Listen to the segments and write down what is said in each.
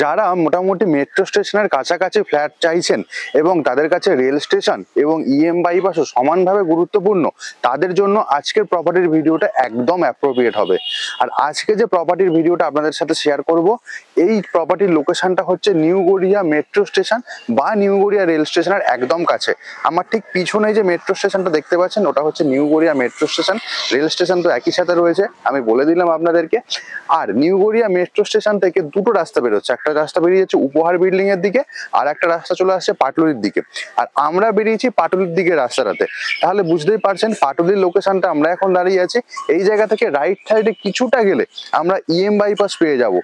যারা মোটামুটি মেট্রো স্টেশনের কাছাকাছি ফ্ল্যাট চাইছেন এবং তাদের কাছে রেল স্টেশন এবং ইএম বাইপাসও সমানভাবে গুরুত্বপূর্ণ, তাদের জন্য আজকের প্রপার্টির ভিডিওটা একদম অ্যাপ্রোপ্রিয়েট হবে। আর আজকে যে প্রপার্টির ভিডিওটা আপনাদের সাথে শেয়ার করব, এই প্রপার্টির লোকেশনটা হচ্ছে নিউ গড়িয়া মেট্রো স্টেশন বা নিউ গড়িয়া রেল স্টেশনের একদম কাছে। আমার ঠিক পিছনে যে মেট্রো স্টেশনটা দেখতে পাচ্ছেন, ওটা হচ্ছে new Garia metro station rail station তো একই সাথে রয়েছে, আমি বলে দিলাম আপনাদেরকে। আর নিউ গড়িয়া মেট্রো স্টেশন থেকে দুটো রাস্তা বেরোচ্ছে। একটা রাস্তা বেরিয়ে যাচ্ছে উপহার বিল্ডিং এর দিকে, আর একটা রাস্তা চলে আসছে পাটুলির দিকে। আর আমরা বেরিয়েছি পাটুলির দিকে রাস্তাটাতে। তাহলে বুঝতেই পারছেন পাটুলির লোকেশনটা আমরা এখন দাঁড়িয়ে আছি। এই জায়গা থেকে রাইট সাইডে কিছুটা গেলে আমরা ইএম বাইপাস পেয়ে যাব।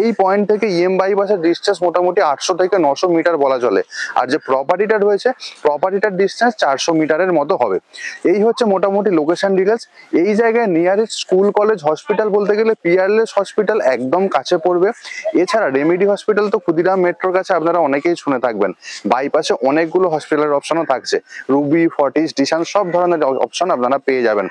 এই পয়েন্ট থেকে ইএম বাইপাসের ডিস্টেন্স মোটামুটি আটশো থেকে নশো মিটার বলা চলে। আর যে প্রপার্টিটা রয়েছে প্রপার্টিটার ডিস্টেন্স চারশো মিটারের মতো হবে। এই হচ্ছে মোটামুটি লোকেশন ডিটেলস এই জায়গায় নিয়ারেস্ট স্কুল কলেজ হসপিটাল বলতে গেলে পিয়ারলেস হসপিটাল একদম কাছে পড়বে। এছাড়া রেমেডি হসপিটাল তো ক্ষুদিরাম মেট্রোর কাছে আপনারা অনেকেই শুনে থাকবেন। বাইপাসে অনেকগুলো হসপিটালের অপশনও থাকছে। রুবি ফর্টিস ডিসান সব ধরনের অপশন আপনারা পেয়ে যাবেন।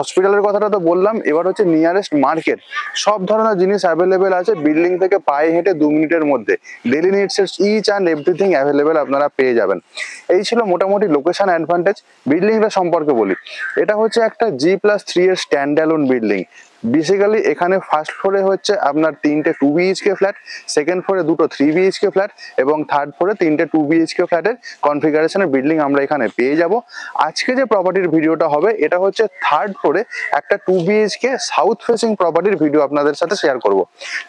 হসপিটালের কথাটা তো বললাম, এবার হচ্ছে নিয়ারেস্ট মার্কেট সব ধরনের জিনিস অ্যাভেলেবেল আছে বিল্ডিং থেকে পায়ে হেঁটে দু মিনিটের মধ্যে। Daily needs each and everything available আপনারা পেয়ে যাবেন। এই ছিল মোটামুটি লোকেশন অ্যাডভান্টেজ বিল্ডিংটা সম্পর্কে বলি। এটা হচ্ছে একটা জি প্লাস থ্রি এর স্ট্যান্ড অ্যালোন বিল্ডিং বেসিক্যালি এখানে ফার্স্ট ফ্লোরে হচ্ছে আপনার তিনটে টু বিএইচকে ফ্ল্যাট সেকেন্ড ফ্লোরে দুটো থ্রি বিএইচকে ফ্ল্যাট এবং থার্ড ফ্লোরে তিনটে টু বিএইচকে ফ্ল্যাটের কনফিগারেশনের বিল্ডিং আমরা এখানে পেয়ে যাব। আজকে যে প্রপার্টির ভিডিওটা হবে, এটা হচ্ছে থার্ড ফ্লোরে একটা টু বিএইচকে সাউথ ফেসিং প্রপার্টির ভিডিও আপনাদের সাথে শেয়ার করব।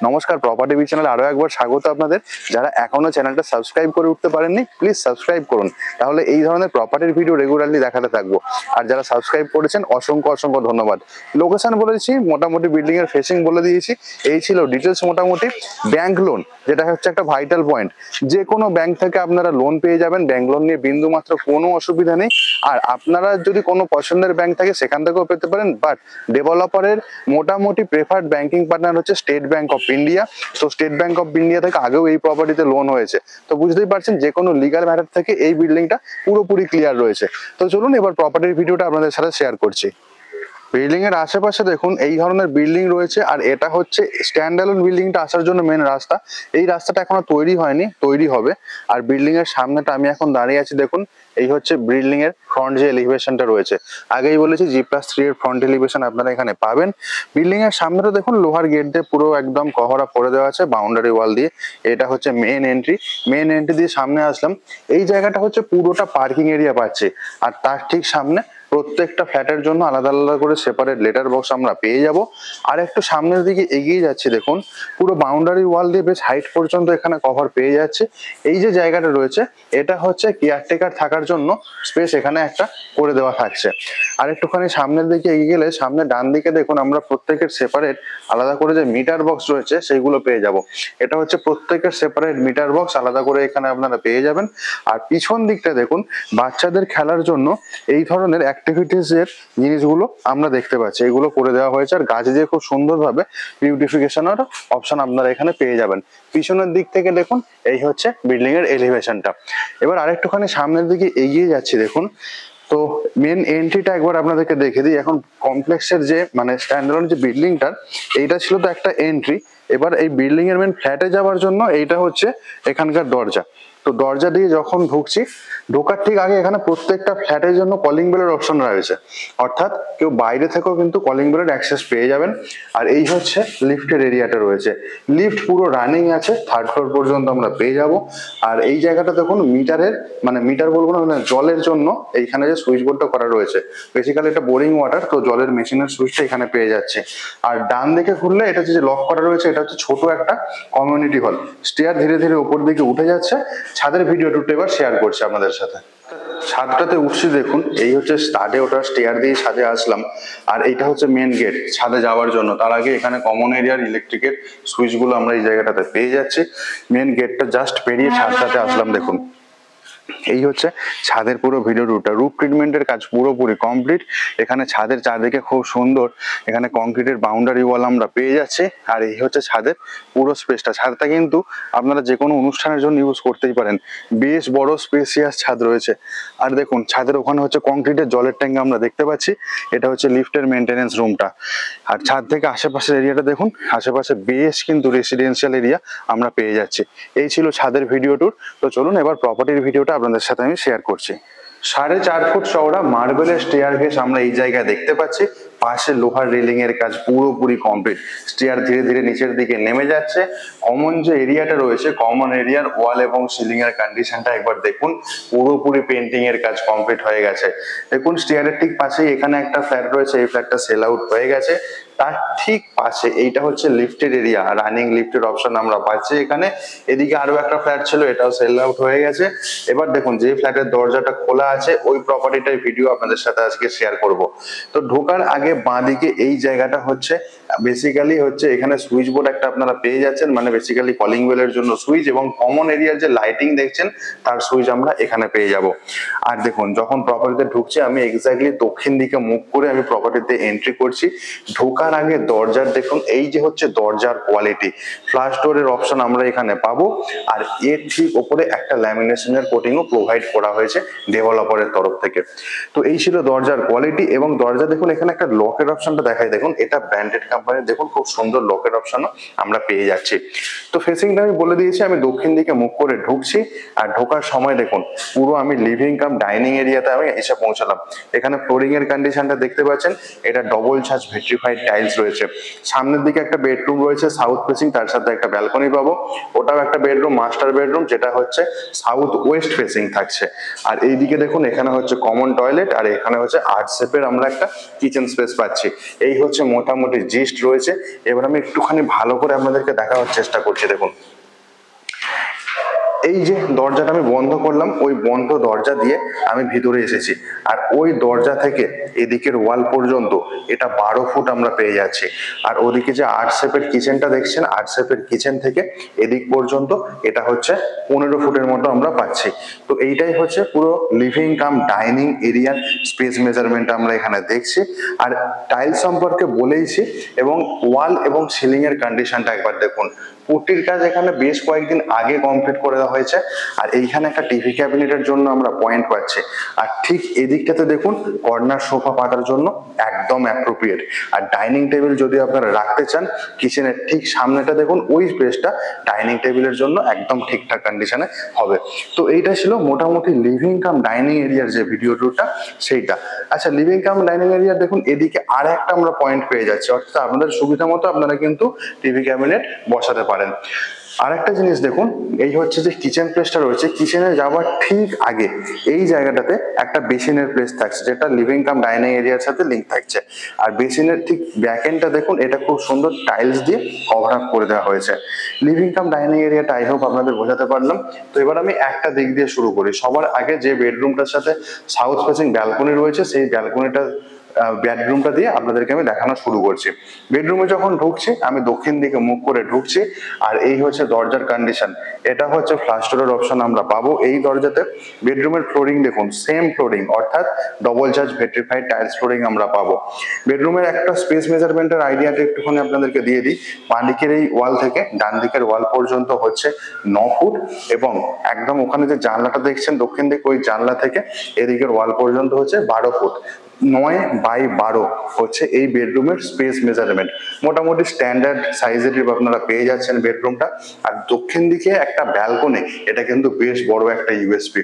নমস্কার প্রপার্টি বি চ্যানেল আরও একবার স্বাগত আপনাদের। যারা এখনও চ্যানেলটা সাবস্ক্রাইব করে উঠতে পারেননি প্লিজ সাবস্ক্রাইব করুন। তাহলে এই ধরনের প্রপার্টির ভিডিও রেগুলারলি দেখাতে থাকব। আর যারা সাবস্ক্রাইব করেছেন, অসংখ্য অসংখ্য ধন্যবাদ। লোকেশন বলেছি মোটামুটি বিল্ডিং এর ফেসিং বলে দিয়েছি। এই ছিল ডিটেলস মোটামুটি। ব্যাংক লোন যেটা হচ্ছে একটা ভাইটাল পয়েন্ট যে কোনো ব্যাংক থেকে আপনারা লোন পেয়ে যাবেন। ব্যাংক লোন নিয়ে বিন্দু মাত্র কোনো অসুবিধা নেই। আর আপনারা যদি কোনো পছন্দের ব্যাংক থাকে, সেখান থেকেও পেতে পারেন। বাট ডেভেলপারের মোটামুটি প্রেফার্ড ব্যাংকিং পার্টনার হচ্ছে স্টেট ব্যাংক অফ ইন্ডিয়া তো স্টেট ব্যাংক অফ ইন্ডিয়া থেকে আগেও এই প্রপার্টিতে লোন হয়েছে। তো বুঝতেই পারছেন যে কোনো লিগাল ম্যাটার থেকে এই বিল্ডিংটা পুরোপুরি ক্লিয়ার রয়েছে। তো চলুন এবার প্রপার্টির ভিডিওটা আপনাদের সাথে শেয়ার করছি। বিল্ডিং এর আশেপাশে দেখুন, এই ধরনের বিল্ডিং রয়েছে, আর এটা হচ্ছে স্ট্যান্ডালোন বিল্ডিংটা আসার জন্য মেন রাস্তা। এই রাস্তাটা এখনও তৈরি হয়নি, তৈরি হবে। আর বিল্ডিং এর সামনেটা আমি এখন দাঁড়িয়ে আছি, দেখুন, এই হচ্ছে বিল্ডিং এর ফ্রন্ট যে এলিভেশনটা রয়েছে। আগেই বলেছি জি প্লাস থ্রি এর ফ্রন্ট এলিভেশন আপনারা এখানে পাবেন। বিল্ডিং এর সামনেটা দেখুন, লোহার গেট দিয়ে পুরো একদম কহরা করে দেওয়া আছে বাউন্ডারি ওয়াল দিয়ে। এটা হচ্ছে মেন এন্ট্রি মেন এন্ট্রি দিয়ে সামনে আসলাম। এই জায়গাটা হচ্ছে পুরোটা পার্কিং এরিয়া পাচ্ছে। আর তার ঠিক সামনে প্রত্যেকটা ফ্ল্যাটের জন্য আলাদা আলাদা করে সেপারেট লেটার বক্স আমরা পেয়ে যাব। আর একটু সামনের দিকে এগিয়ে যাচ্ছি, দেখুন, পুরো বাউন্ডারি ওয়াল দিয়ে বেশ হাইট পর্যন্ত এখানে কভার পেয়ে যাচ্ছে। এই যে জায়গাটা রয়েছে, এটা হচ্ছে কেয়ারটেকার থাকার জন্য স্পেস এখানে একটা করে দেওয়া থাকছে। আর একটুখানি সামনের দিকে এগিয়ে গেলে, সামনে ডান দিকে দেখুন, আমরা প্রত্যেকের সেপারেট আলাদা করে যে মিটার বক্স রয়েছে, সেইগুলো পেয়ে যাব। এটা হচ্ছে প্রত্যেকের সেপারেট মিটার বক্স আলাদা করে এখানে আপনারা পেয়ে যাবেন। আর পিছন দিকটা দেখুন, বাচ্চাদের খেলার জন্য এই ধরনের অ্যাক্টিভিটিস এর জিনিসগুলো আমরা দেখতে পাচ্ছি। এগুলো করে দেওয়া হয়েছে আর গাছ দিয়ে খুব সুন্দরভাবে বিউটিফিকেশনের অপশন আপনারা এখানে পেয়ে যাবেন। পিছনের দিক থেকে দেখুন, এই হচ্ছে বিল্ডিং এর এলিভেশনটা এবার আরেকটুখানি সামনের দিকে এগিয়ে যাচ্ছি দেখুন। তো মেন এন্ট্রিটা একবার আপনাদেরকে দেখে দিই। এখন কমপ্লেক্সের যে মানে স্ট্যান্ডার্ড যে বিল্ডিংটার এইটা ছিল তো একটা এন্ট্রি এবার এই বিল্ডিং এর মেন ফ্ল্যাটে যাওয়ার জন্য এইটা হচ্ছে এখানকার দরজা। তো দরজা দিয়ে যখন ঢুকছি, ঢোকার ঠিক আগে এখানে প্রত্যেকটা ফ্ল্যাটের জন্য কলিং বেলের অপশন রয়েছে। অর্থাৎ কেউ বাইরে থেকেও কিন্তু কলিং বেলের অ্যাক্সেস পেয়ে যাবেন। আর এই হচ্ছে লিফটের এরিয়াটা রয়েছে। লিফট পুরো রানিং আছে থার্ড ফ্লোর পর্যন্ত আমরা পেয়ে যাব। আর এই জায়গাটা দেখুন মিটারের মানে মিটার বলব না মানে জলের জন্য এইখানে যে সুইচ বোর্ডটা করা রয়েছে। বেসিক্যালি এটা বোরিং ওয়াটার তো জলের মেশিনের সুইচটা এখানে পেয়ে যাচ্ছে। আর ডান দিকে ঘুরলে এটা যে লক করা রয়েছে, এটা হচ্ছে ছোট একটা কমিউনিটি হল স্টেয়ার ধীরে ধীরে উপর দিকে উঠে যাচ্ছে। ছাদের ভিডিও টুটে এবার শেয়ার করছি আপনাদের সাথে। ছাদটাতে উঠছি দেখুন, এই হচ্ছে স্টার্টে ওটা স্টেয়ার দিয়ে ছাদে আসলাম। আর এইটা হচ্ছে মেন গেট ছাদে যাওয়ার জন্য। তার আগে এখানে কমন এরিয়ার ইলেকট্রিকের সুইচগুলো আমরা এই জায়গাটাতে পেয়ে যাচ্ছি। মেন গেটটা জাস্ট পেরিয়ে ছাদটাতে আসলাম, দেখুন। এই হচ্ছে ছাদের পুরো ভিডিও রুটটা। রুট ট্রিটমেন্টের কাজ পুরোপুরি কমপ্লিট এখানে ছাদের চারদিকে খুব সুন্দর এখানে কংক্রিটের বাউন্ডারি ওয়াল আমরা পেয়ে যাচ্ছি। আর এই হচ্ছে ছাদের পুরো স্পেসটা ছাদটা কিন্তু আপনারা যে কোনো অনুষ্ঠানের জন্য ইউজ করতেই পারেন। বেশ বড় স্পেসিয়াস ছাদ রয়েছে। আর দেখুন, ছাদের ওখানে হচ্ছে কংক্রিটের জলের ট্যাঙ্ক আমরা দেখতে পাচ্ছি। এটা হচ্ছে লিফটের মেনটেনেন্স রুমটা আর ছাদ থেকে আশেপাশের এরিয়াটা দেখুন, আশেপাশে বেশ কিন্তু রেসিডেন্সিয়াল এরিয়া আমরা পেয়ে যাচ্ছি। এই ছিল ছাদের ভিডিও ট্যুর তো চলুন এবার প্রপার্টির ভিডিওটা আপনাদের সাথে আমি শেয়ার করছি। সাড়ে চার ফুট চওড়া মার্বেলের স্টেয়ার কেস আমরা এই জায়গায় দেখতে পাচ্ছি। পাশে লোহার রেলিং এর কাজ পুরোপুরি কমপ্লিট স্টেয়ার ধীরে ধীরে নিচের দিকে নেমে যাচ্ছে। কমন যে এরিয়াটা রয়েছে কমন এরিয়ার ওয়াল এবং সিলিং এর কন্ডিশনটা একবার দেখুন, পুরোপুরি পেন্টিং এর কাজ কমপ্লিট হয়ে গেছে। দেখুন স্টেয়ারের ঠিক পাশেই এখানে একটা ফ্ল্যাট রয়েছে, এই ফ্ল্যাটটা সেল আউট হয়ে গেছে। তার ঠিক পাশে এইটা হচ্ছে লিফটের এরিয়া রানিং লিফটের অপশন আমরা পাচ্ছি এখানে। এদিকে আরও একটা ফ্ল্যাট ছিল, এটাও সেল আউট হয়ে গেছে। এবার দেখুন, যে ফ্ল্যাটের দরজাটা খোলা আছে, ওই প্রপার্টিটার ভিডিও আপনাদের সাথে আজকে শেয়ার করব। তো ঢোকার আগে বাঁ দিকে এই জায়গাটা হচ্ছে বেসিক্যালি হচ্ছে এখানে সুইচ বোর্ড একটা আপনারা পেয়ে যাচ্ছেন মানে বেসিক্যালি কলিং বেলের জন্য সুইচ এবং কমন এরিয়ার যে লাইটিং দেখছেন, তার সুইচ আমরা এখানে পেয়ে যাব। আর দেখুন, যখন প্রপার্টিতে ঢুকছি, আমি এক্স্যাক্টলি দক্ষিণ দিকে মুখ করে আমি প্রপার্টিতে এন্ট্রি করছি। ঢোকার আগে দরজার দেখুন, এই যে হচ্ছে দরজার কোয়ালিটি ফ্লাশ ডোরের অপশন আমরা এখানে পাবো। আর এর ঠিক ওপরে একটা ল্যামিনেশনের কোটিংও প্রোভাইড করা হয়েছে ডেভেলপারের তরফ থেকে। তো এই ছিল দরজার কোয়ালিটি এবং দরজা দেখুন, এখানে একটা লকের অপশনটা দেখাই। দেখুন, এটা ব্র্যান্ডেড কোম্পানির দেখুন খুব সুন্দর লকের অপশনও আমরা পেয়ে যাচ্ছি। তো ফেসিংটা আমি বলে দিয়েছি, আমি দক্ষিণ দিকে মুখ করে ঢুকছি, আর ঢোকার সময় দেখুন, পুরো আমি লিভিং কাম ডাইনিং এরিয়াতে আমি এসে পৌঁছালাম। এখানে ফ্লোরিং এর কন্ডিশনটা দেখতে পাচ্ছেন, এটা ডবল ছাঁচ ভেট্রিফাইড টাইলস রয়েছে। সামনের দিকে একটা বেডরুম রয়েছে সাউথ ফেসিং তার সাথে একটা ব্যালকনি পাবো। ওটাও একটা বেডরুম মাস্টার বেডরুম যেটা হচ্ছে সাউথ ওয়েস্ট ফেসিং থাকছে। আর এইদিকে দেখুন, এখানে হচ্ছে কমন টয়লেট আর এখানে হচ্ছে আর্ট শেপের আমরা একটা কিচেন স্পেস পাচ্ছি। এই হচ্ছে মোটামুটি জিস্ট রয়েছে। এবার আমি একটুখানি ভালো করে আপনাদেরকে দেখাবার চেষ্টা করছি দেখুন। এই যে দরজাটা আমি বন্ধ করলাম, ওই বন্ধ দরজা দিয়ে আমি ভিতরে এসেছি। আর ওই দরজা থেকে এদিকের ওয়াল পর্যন্ত এটা বারো ফুট আমরা পেয়ে যাচ্ছি। আর ওদিকে যে আর্ট শেপের কিচেনটা দেখছেন, আর্ট শেপের কিচেন থেকে এদিক পর্যন্ত এটা হচ্ছে পনেরো ফুটের মতো আমরা পাচ্ছি। তো এইটাই হচ্ছে পুরো লিভিং কাম ডাইনিং এরিয়ার স্পেস মেজারমেন্ট আমরা এখানে দেখছি। আর টাইল সম্পর্কে বলেইছি এবং ওয়াল এবং সিলিং এর কন্ডিশনটা একবার দেখুন। পুটির কাজ এখানে বেশ কয়েকদিন আগে কমপ্লিট করে দেওয়া হয়েছে। আর এইখানে একটা টিভি ক্যাবিনেটের জন্য আমরা পয়েন্ট পাচ্ছি। আর ঠিক এদিকটাতে দেখুন কর্নার সোফা পাতার জন্য একদম অ্যাপ্রোপ্রিয়েট আর ডাইনিং টেবিল যদি আপনারা রাখতে চান কিচেনের ঠিক সামনেটা দেখুন, ওই স্পেসটা ডাইনিং টেবিলের জন্য একদম ঠিকঠাক কন্ডিশনে হবে। তো এইটা ছিল মোটামুটি লিভিং কাম ডাইনিং এরিয়ার যে ভিডিও টুরটা সেইটা। আচ্ছা লিভিং কাম ডাইনিং এরিয়ার দেখুন, এদিকে আর একটা আমরা পয়েন্ট পেয়ে যাচ্ছি। অর্থাৎ আপনাদের সুবিধা মতো আপনারা কিন্তু টিভি ক্যাবিনেট বসাতে পারেন আরেকটা জিনিস দেখুন, এই হচ্ছে যে কিচেন প্লেসটা রয়েছে। কিচেনে যাওয়ার ঠিক আগে এই জায়গাটাতে একটা বেসিনের প্লেস থাকছে, যেটা লিভিং কাম ডাইনিং এরিয়ার সাথে লিঙ্ক থাকছে। আর বেসিনের ঠিক ব্যাক এন্ডটা দেখুন, এটা খুব সুন্দর টাইলস দিয়ে কভার আপ করে দেওয়া হয়েছে। লিভিং কাম ডাইনিং এরিয়াটা আই হোপ আপনাদের বোঝাতে পারলাম। তো এবার আমি একটা দিক দিয়ে শুরু করি। সবার আগে যে বেডরুমটার সাথে সাউথ ফেসিং ব্যালকনি রয়েছে, সেই ব্যালকনিটা বেডরুমটা দিয়ে আপনাদেরকে আমি দেখানো শুরু করছি। বেডরুমে যখন ঢুকছি, আমি দক্ষিণ দিকে মুখ করে ঢুকছি, আর এই হচ্ছে দরজার কন্ডিশন এটা হচ্ছে ফ্লাস্টারের অপশন আমরা পাবো এই দরজাতে। বেডরুমের ফ্লোরিং দেখুন সেম ফ্লোরিং অর্থাৎ double charge vitrified tiles flooring আমরা পাবো। বেডরুমের একটা স্পেস মেজারমেন্টের আইডিয়াটা একটুখানি আপনাদেরকে দিয়ে দিই। বাঁ দিকের এই ওয়াল থেকে ডান দিকের ওয়াল পর্যন্ত হচ্ছে ন ফুট, এবং একদম ওখানে যে জানলাটা দেখছেন, দক্ষিণ দিকে ওই জানলা থেকে এদিকের ওয়াল পর্যন্ত হচ্ছে বারো ফুট। নয় বাই বারো হচ্ছে এই বেডরুমের স্পেস মেজারমেন্ট মোটামুটি স্ট্যান্ডার্ড সাইজের আপনারা পেয়ে যাচ্ছেন বেডরুমটা। আর দক্ষিণ দিকে একটা ব্যালকনি এটা কিন্তু বেশ বড় একটা ইউএসপি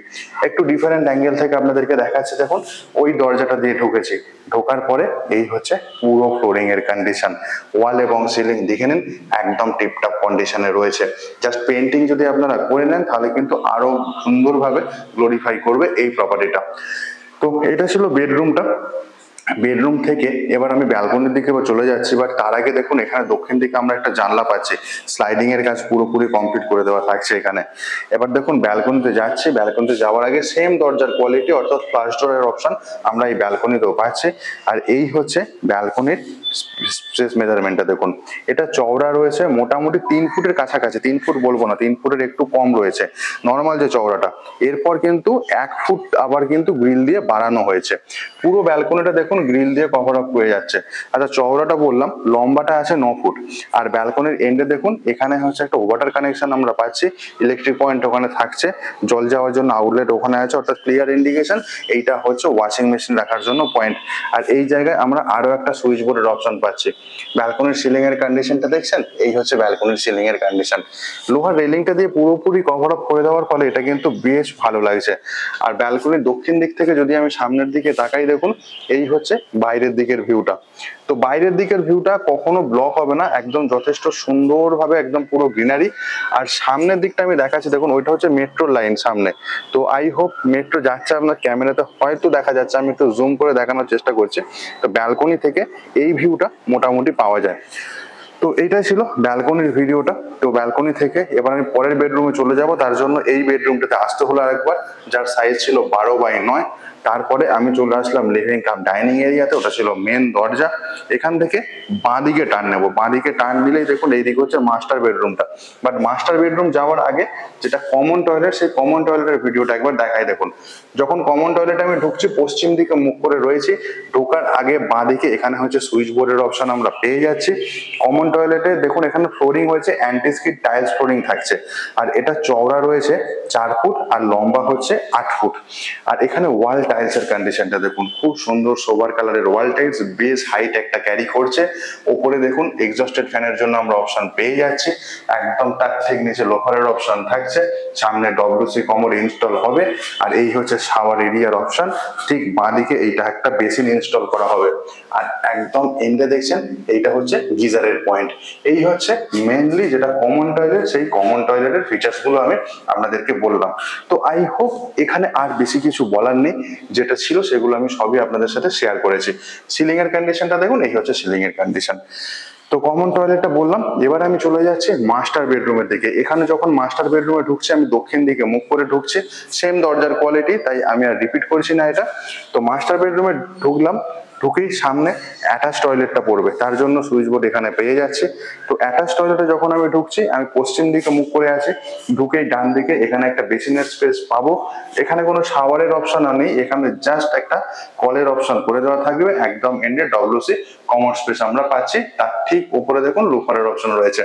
একটু ডিফারেন্ট অ্যাঙ্গেল থেকে আপনাদেরকে দেখাচ্ছে দেখুন, ওই দরজাটা দিয়ে ঢুকেছি। ঢোকার পরে এই হচ্ছে পুরো ফ্লোরিং এর কন্ডিশন ওয়াল এবং সিলিং দেখে নিন, একদম টিপটপ কন্ডিশনে রয়েছে। জাস্ট পেন্টিং যদি আপনারা করে নেন, তাহলে কিন্তু আরও সুন্দরভাবে গ্লোরিফাই করবে এই প্রপার্টিটা তো এটা ছিল বেডরুমটা বেডরুম থেকে এবার আমি ব্যালকনির দিকে চলে যাচ্ছি বাট তার আগে দেখুন এখানে দক্ষিণ দিকে আমরা একটা জানলা পাচ্ছি। স্লাইডিং এর কাজ পুরোপুরি কমপ্লিট করে দেওয়া থাকছে এখানে। এবার দেখুন ব্যালকনিতে যাচ্ছি, ব্যালকনিতে যাওয়ার আগে সেম দরজার কোয়ালিটি অর্থাৎ ফ্লাশ ডোরের অপশন আমরা এই ব্যালকনিতেও পাচ্ছি। আর এই হচ্ছে ব্যালকনির স্পেস মেজারমেন্টটা দেখুন। এটা চওড়া রয়েছে, মোটামুটি তিন ফুটের কাছাকাছি, তিন ফুট বলব না, তিন ফুটের একটু কম রয়েছে নর্মাল যে চওড়াটা। এরপর কিন্তু এক ফুট আবার কিন্তু গ্রিল দিয়ে বাড়ানো হয়েছে। পুরো ব্যালকনিটা দেখুন গ্রিল দিয়ে কভার আপ হয়ে যাচ্ছে। আচ্ছা চওড়াটা বললাম, লম্বাটা আছে ন ফুট। আর ব্যালকনির এন্ডে দেখুন, এখানে হচ্ছে একটা ওয়াটার কানেকশন আমরা পাচ্ছি। ইলেকট্রিক পয়েন্ট ওখানে থাকছে। জল যাওয়ার জন্য আউটলেট ওখানে আছে, অর্থাৎ ক্লিয়ার ইন্ডিকেশন এইটা হচ্ছে ওয়াশিং মেশিন রাখার জন্য পয়েন্ট আর এই জায়গায় আমরা আরও একটা সুইচ বোর্ডের অপশন পাচ্ছি। ব্যালকনির সিলিং এর কন্ডিশনটা দেখছেন? এই হচ্ছে ব্যালকনির সিলিং এর কন্ডিশন লোহার রেলিংটা দিয়ে পুরোপুরি কভার আপ করে দেওয়ার ফলে এটা কিন্তু বেশ ভালো লাগছে। আর ব্যালকনির দক্ষিণ দিক থেকে যদি আমি সামনের দিকে তাকাই দেখুন, এই হচ্ছে বাইরের দিকের ভিউটা তো বাইরের দিকের ভিউটা কখনো ব্লক হবে না, একদম যথেষ্ট সুন্দরভাবে একদম পুরো গ্রিনারি আর সামনের দিকটা আমি দেখাচ্ছি, দেখুন, ওইটা হচ্ছে মেট্রো লাইন সামনে। তো আই হোপ মেট্রো যাচ্ছে আপনার ক্যামেরাতে, হয়তো দেখা যাচ্ছে, আমি একটু জুম করে দেখানোর চেষ্টা করছি। তো ব্যালকনি থেকে এই ভিউটা মোটামুটি পাওয়া যায়। তো এইটাই ছিল ব্যালকনির ভিডিওটা। তো ব্যালকনি থেকে এবার আমি পরের বেডরুমে চলে যাব, তার জন্য এই বেডরুমটাতে আসতে হলো আরেকবার, যার সাইজ ছিল বারো বাই নয়। তারপরে আমি চলে আসলাম লিভিং কাম ডাইনিং এরিয়াতে ওটা ছিল মেন দরজা। এখান থেকে বাঁ দিকে টার্ন নেব। বাঁ দিকে টার্ন নিলেই দেখুন এইদিকে হচ্ছে মাস্টার বেডরুমটা বাট মাস্টার বেডরুম যাওয়ার আগে যেটা কমন টয়লেট সেই কমন টয়লেটের ভিডিওটা একবার দেখাই দেখুন। যখন কমন টয়লেটে আমি ঢুকছি, পশ্চিম দিকে মুখ করে রয়েছি, ঢোকার আগে বাঁ দিকে এখানে হচ্ছে সুইচ বোর্ডের অপশন আমরা পেয়ে যাচ্ছি। কমন টয়লেটে দেখুন এখানে ফ্লোরিং হয়েছে অ্যান্টিস্কিড টাইলস ফ্লোরিং থাকছে। আর এটা চওড়া রয়েছে, চার ফুট, আর লম্বা হচ্ছে আট ফুট। আর এখানে ওয়াল টাইলস এর কন্ডিশনটা দেখুন, খুব সুন্দর সোবার কালারের ওয়াল টাইলস বেশ হাইট একটা ক্যারি করছে। ওপরে দেখুন এক্সস্টেড ফ্যানের জন্য আমরা অপশন পেয়ে যাচ্ছি। একদম তার ঠিক নিচে লোহারের অপশন থাকছে। সামনে ডব্লিউসি কমোড ইনস্টল হবে। আর এই হচ্ছে শাওয়ার এরিয়ার অপশন ঠিক বাঁদিকে এইটা একটা বেসিন ইনস্টল করা হবে। আর একদম এন্ডে দেখছেন, এইটা হচ্ছে গিজারের পয়েন্ট এই হচ্ছে মেনলি যেটা কমন টয়লেট সেই কমন টয়লেটের ফিচার্সগুলো আমি আপনাদেরকে বললাম। তো আই হোপ এখানে আর বেশি কিছু বলার নেই। যেটা ছিল সেগুলো আমি সবই আপনাদের সাথে শেয়ার করেছি। সিলিং এর কন্ডিশনটা দেখুন, এই হচ্ছে সিলিং এর কন্ডিশন তো কমন টয়লেটটা বললাম, এবার আমি চলে যাচ্ছি মাস্টার বেডরুমের দিকে। এখানে যখন মাস্টার বেডরুমে ঢুকছে, আমি দক্ষিণ দিকে মুখ করে ঢুকছি সেম দরজার কোয়ালিটি তাই আমি আর রিপিট করছি না এটা। তো মাস্টার বেডরুমে ঢুকলাম ঢুকেই সামনে অ্যাটাচ টয়লেটটা পড়বে। তার জন্য সুইচ বোর্ড এখানে পেয়ে যাচ্ছি। তো অ্যাটাচ টয়লেটে যখন আমি ঢুকছি, আমি পশ্চিম দিকে মুখ করে আছি। ঢুকেই ডান দিকে এখানে একটা বেসিনের স্পেস পাবো। এখানে কোনো শাওয়ারের অপশন আর নেই। এখানে জাস্ট একটা কলের অপশন করে দেওয়া থাকবে। একদম এন্ডে ডব্লিউসি কমন স্পেস আমরা পাচ্ছি। তার ঠিক উপরে দেখুন লুফারের অপশন রয়েছে।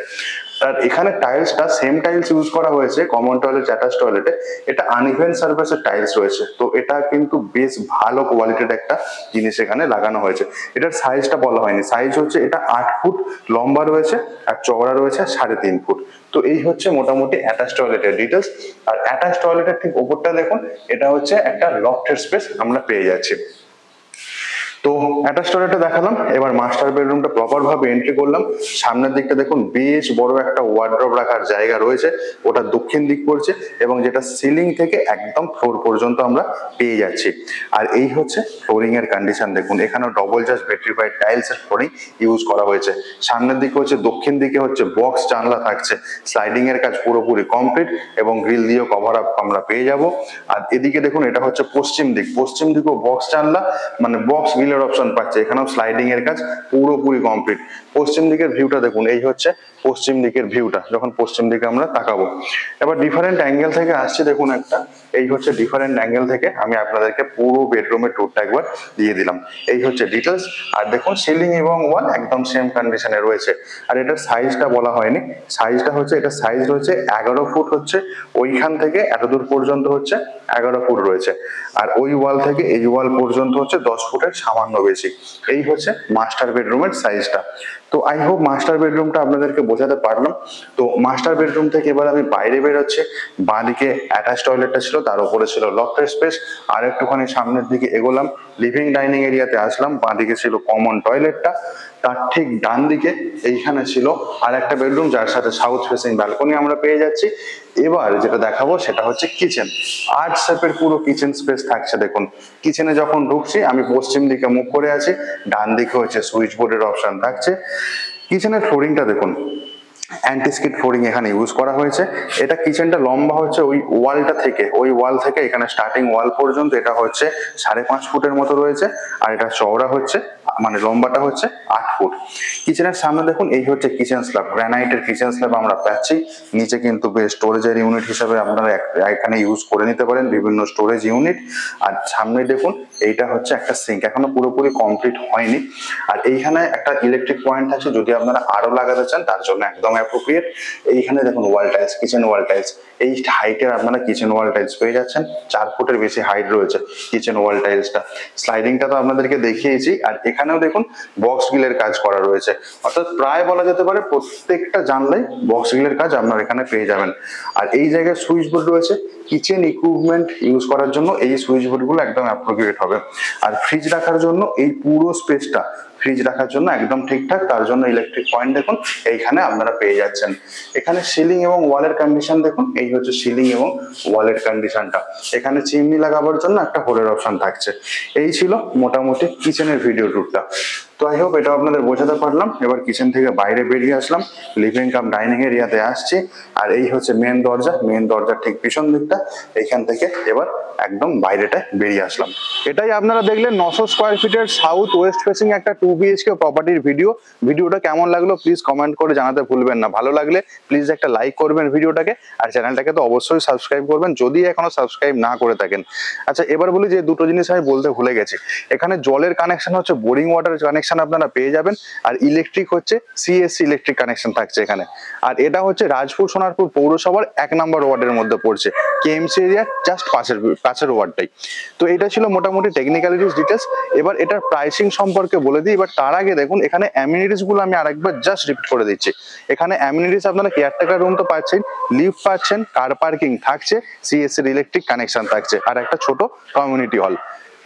আর এখানে টাইলসটা সেম টাইলস ইউজ করা হয়েছে কমন টয়লেট অ্যাটাচ টয়লেটে এটা আনইভেন সার্ফেসের টাইলস রয়েছে। তো এটা কিন্তু বেশ ভালো কোয়ালিটির একটা জিনিস এখানে লাগানো হয়েছে। এটার সাইজটা বলা হয়নি। সাইজ হচ্ছে এটা আট ফুট, লম্বা রয়েছে আর চওড়া রয়েছে সাড়ে তিন ফুট। তো এই হচ্ছে মোটামুটি অ্যাটাচ টয়লেটের ডিটেলস আর অ্যাটাচ টয়লেটের ঠিক ওপরটা দেখুন, এটা হচ্ছে একটা লফটের স্পেস আমরা পেয়ে যাচ্ছি। তো অ্যাটাচ টয়লেটটা দেখালাম, এবার মাস্টার বেডরুমটা প্রপার ভাবে এন্ট্রি করলাম। সামনের দিকটা দেখুন, বেশ বড় একটা ওয়ার্ড্রপ রাখার জায়গা রয়েছে, ওটা দক্ষিণ দিক পড়ছে এবং যেটা সিলিং থেকে একদম ফ্লোর পর্যন্ত আমরা পেয়ে যাচ্ছি। আর এই হচ্ছে ফ্লোরিং এর কন্ডিশন দেখুন, এখানেও ডবল জাস্ট ভেট্রিফাইড টাইলস এর ফ্লোরিং ইউজ করা হয়েছে। সামনের দিকে হচ্ছে, দক্ষিণ দিকে হচ্ছে বক্স জানলা থাকছে। স্লাইডিং এর কাজ পুরোপুরি কমপ্লিট এবং গ্রিল দিয়েও কভার আপ আমরা পেয়ে যাব। আর এদিকে দেখুন, এটা হচ্ছে পশ্চিম দিক। পশ্চিম দিকেও বক্স জানলা মানে বক্স গ্রিল গ্রিলের অপশন পাচ্ছে। এখানেও স্লাইডিং এর কাজ পুরোপুরি কমপ্লিট পশ্চিম দিকের ভিউটা দেখুন, এই হচ্ছে পশ্চিম দিকের ভিউটা যখন পশ্চিম দিকে আমরা তাকাবো। এবার ডিফারেন্ট অ্যাঙ্গেল থেকে আসছে, দেখুন একটা। এই হচ্ছে ডিফারেন্ট অ্যাঙ্গেল থেকে আমি আপনাদেরকে পুরো বেডরুমের টুরটা একবার দিয়ে দিলাম। এই হচ্ছে ডিটেলস আর দেখুন সিলিং এবং ওয়াল একদম সেম কন্ডিশনে রয়েছে। আর এটার সাইজটা বলা হয়নি। সাইজটা হচ্ছে এটা সাইজ রয়েছে এগারো ফুট হচ্ছে। ওইখান থেকে এতদূর পর্যন্ত হচ্ছে এগারো ফুট রয়েছে। আর ওই ওয়াল থেকে এই ওয়াল পর্যন্ত হচ্ছে দশ ফুটের সামান্য বেশি। এই হচ্ছে মাস্টার বেডরুমের সাইজটা তো আই হোপ মাস্টার বেডরুমটা আপনাদেরকে বোঝাতে পারলাম। তো মাস্টার বেডরুম থেকে এবার আমি বাইরে বেরোচ্ছে। বাঁদিকে অ্যাটাচ টয়লেটটা ছিল, তার উপরে ছিল লফটের স্পেস আর একটুখানি সামনের দিকে এগোলাম। লিভিং ডাইনিং এরিয়াতে আসলাম। বাঁদিকে ছিল কমন টয়লেটটা তার ঠিক ডান দিকে এইখানে ছিল আর একটা বেডরুম যার সাথে সাউথ ফেসিং ব্যালকনি আমরা পেয়ে যাচ্ছি। এবার যেটা দেখাবো সেটা হচ্ছে কিচেন আর্ট শেপের পুরো কিচেন স্পেস থাকছে দেখুন। কিচেনে যখন ঢুকছি, আমি পশ্চিম দিকে মুখ করে আছি, ডান দিকে হচ্ছে সুইচ বোর্ডের অপশন থাকছে। কিচেনের ফ্লোরিংটা দেখুন। অ্যান্টিস্কিট ফ্লোরিং এখানে ইউজ করা হয়েছে। এটা কিচেনটা লম্বা হচ্ছে ওই ওয়ালটা থেকে। ওই ওয়াল থেকে এখানে স্টার্টিং ওয়াল পর্যন্ত এটা হচ্ছে সাড়ে পাঁচ ফুটের মতো রয়েছে আর এটা চওড়া হচ্ছে মানে লম্বাটা হচ্ছে আট ফুট। কিচেনের সামনে দেখুন, এই হচ্ছে কিচেন স্ল্যাব গ্রানাইটের কিচেন স্ল্যাব আমরা পাচ্ছি। নিচে কিন্তু স্টোরেজের ইউনিট হিসাবে আপনারা এখানে ইউজ করে নিতে পারেন বিভিন্ন স্টোরেজ ইউনিট আর সামনে দেখুন, এইটা হচ্ছে একটা সিঙ্ক এখনও পুরোপুরি কমপ্লিট হয়নি। আর এইখানে একটা ইলেকট্রিক পয়েন্ট আছে, যদি আপনারা আরও লাগাতে চান, তার জন্য একদম অ্যাপ্রোপ্রিয়েট এইখানে দেখুন wall tiles kitchen wall tiles এই হাইটের আপনারা কিচেন ওয়াল টাইলস পেয়ে যাচ্ছেন। চার ফুটের বেশি হাইট রয়েছে কিচেন ওয়াল টাইলসটা স্লাইডিংটা তো আপনাদেরকে দেখিয়েছি। আর এখানেও দেখুন বক্স গিলের কাজ করা রয়েছে। অর্থাৎ প্রায় বলা যেতে পারে প্রত্যেকটা জানলাই বক্স গিলের কাজ আপনারা এখানে পেয়ে যাবেন। আর এই জায়গায় সুইচ বোর্ড রয়েছে। কিচেন ইকুইপমেন্ট ইউজ করার জন্য এই সুইচ বোর্ডগুলো একদম অ্যাপ্রোপ্রিয়েট হবে। আর ফ্রিজ রাখার জন্য এই পুরো স্পেসটা ফ্রিজ রাখার জন্য একদম ঠিকঠাক, তার জন্য ইলেকট্রিক পয়েন্ট দেখুন, এইখানে আপনারা পেয়ে যাচ্ছেন। এখানে সিলিং এবং ওয়ালের কন্ডিশন দেখুন, এই হচ্ছে সিলিং এবং ওয়ালের কন্ডিশনটা এখানে চিমনি লাগাবার জন্য একটা হোলের অপশন থাকছে। এই ছিল মোটামুটি কিচেনের ভিডিও টুরটা তো আই হোপ এটা আপনাদের বোঝাতে পারলাম। এবার কিচেন থেকে বাইরে বেরিয়ে আসলাম। লিভিং কাম ডাইনিং এরিয়াতে আসছি। আর এই হচ্ছে মেন দরজা। মেন দরজার ঠিক পিছন দিকটা। এইখান থেকে এবার একদম বাইরেটায় বেরিয়ে আসলাম। এটাই আপনারা দেখলেন নশো স্কোয়ার ফিটের সাউথ ওয়েস্ট ফেসিং একটা টু বিএইচকে প্রপার্টির ভিডিও ভিডিওটা কেমন লাগল প্লিজ কমেন্ট করে জানাতে ভুলবেন না। ভালো লাগলে প্লিজ একটা লাইক করবেন ভিডিওটাকে। আর চ্যানেলটাকে তো অবশ্যই সাবস্ক্রাইব করবেন যদি এখনও সাবস্ক্রাইব না করে থাকেন। আচ্ছা এবার বলি যে দুটো জিনিস আমি বলতে ভুলে গেছি। এখানে জলের কানেকশন হচ্ছে বোরিং ওয়াটার কানেকশন আপনারা পেয়ে যাবেন। আর ইলেকট্রিক হচ্ছে সিএসসি ইলেকট্রিক কানেকশন থাকছে এখানে। আর এটা হচ্ছে রাজপুর সোনারপুর পৌরসভার এক নম্বর ওয়ার্ডের মধ্যে পড়ছে। কেএমসি এরিয়ার জাস্ট পাশের পাশের ওয়ার্ডটাই। তো এটা ছিল মোটামুটি টেকনিক্যালিটিস ডিটেলস এবার এটার প্রাইসিং সম্পর্কে বলে দিই। এবার তার আগে দেখুন, এখানে অ্যামিনিটিসগুলো আমি আরেকবার জাস্ট রিপিট করে দিচ্ছি। এখানে অ্যামিনিটিস আপনারা কেয়ারটেকার রুম তো পাচ্ছেন লিফট পাচ্ছেন কার পার্কিং থাকছে সিএসসি ইলেকট্রিক কানেকশন থাকছে। আর একটা ছোট কমিউনিটি হল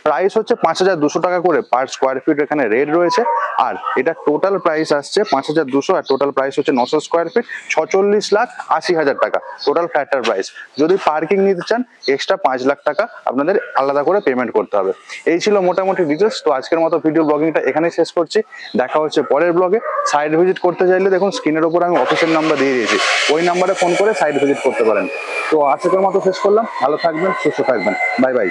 প্রাইস হচ্ছে পাঁচ হাজার দুশো টাকা করে পার স্কোয়ার ফিট এখানে রেট রয়েছে। আর এটা টোটাল প্রাইস আসছে পাঁচ হাজার দুশো আর টোটাল প্রাইস হচ্ছে নশো স্কোয়ার ফিট ছচল্লিশ লাখ আশি হাজার টাকা টোটাল ফ্ল্যাটটার প্রাইস যদি পার্কিং নিতে চান এক্সট্রা পাঁচ লাখ টাকা আপনাদের আলাদা করে পেমেন্ট করতে হবে। এই ছিল মোটামুটি ডিটেলস তো আজকের মতো ভিডিও ব্লগিংটা এখানেই শেষ করছি। দেখা হচ্ছে পরের ব্লগে সাইড ভিজিট করতে চাইলে দেখুন স্ক্রিনের ওপর আমি অফিসের নাম্বার দিয়ে দিয়েছি। ওই নাম্বারে ফোন করে সাইড ভিজিট করতে পারেন। তো আজকের মতো শেষ করলাম। ভালো থাকবেন, সুস্থ থাকবেন। Bye bye